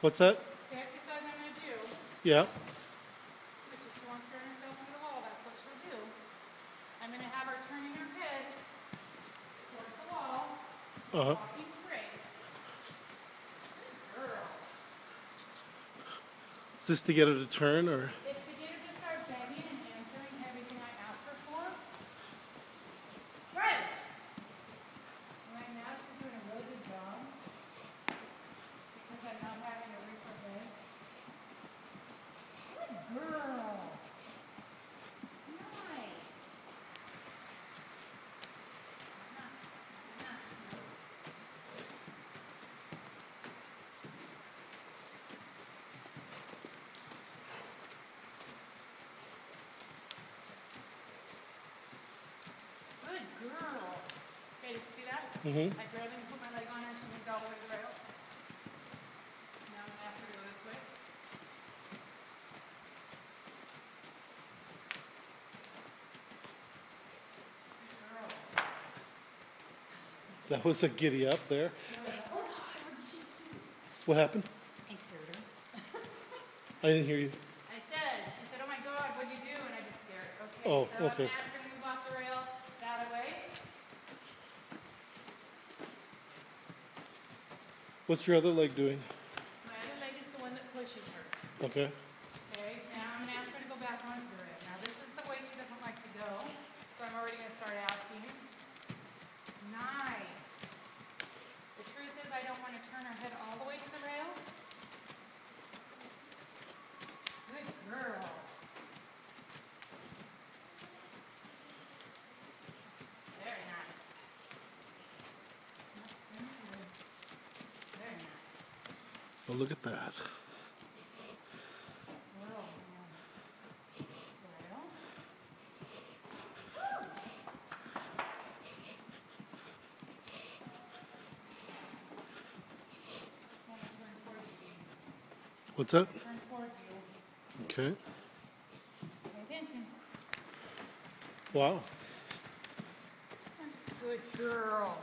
What's that? The exercise I'm gonna do, Yeah. which if she wants to turn herself into the wall, that's what she'll do. I'm gonna have her turning her head towards the wall, Uh huh. walking straight. Good girl. Is this to get her to turn or? It's to get her to start begging and answering everything I ask her for. Right. Right now, she's doing a really good job. Because I'm not having to reach her head. Good girl. Nice. Good girl. Okay, did you see that? Mm-hmm. I barely even put my leg on her, she went all the way to the rail. Now I'm gonna ask her to go this way. Girl. That was a giddy up there. Oh God, what did she do? What happened? I scared her. I didn't hear you. I said, she said, oh my God, what'd you do? And I just scared her. Okay, Oh, so I'm okay. gonna ask her to move off the rail that away. What's your other leg doing? My other leg is the one that pushes her. Okay. Okay, now I'm gonna ask her to go back onto the rail. Now this is the way she doesn't like to go, so I'm already gonna start asking. Nice. The truth is, I don't wanna turn her head all the way to the rail. Good girl. Very nice. Very nice. Well, look at that. Girl, man. Rail. Wanna turn towards you. What's that? Turn towards you. Okay. Pay attention. Wow. Good girl.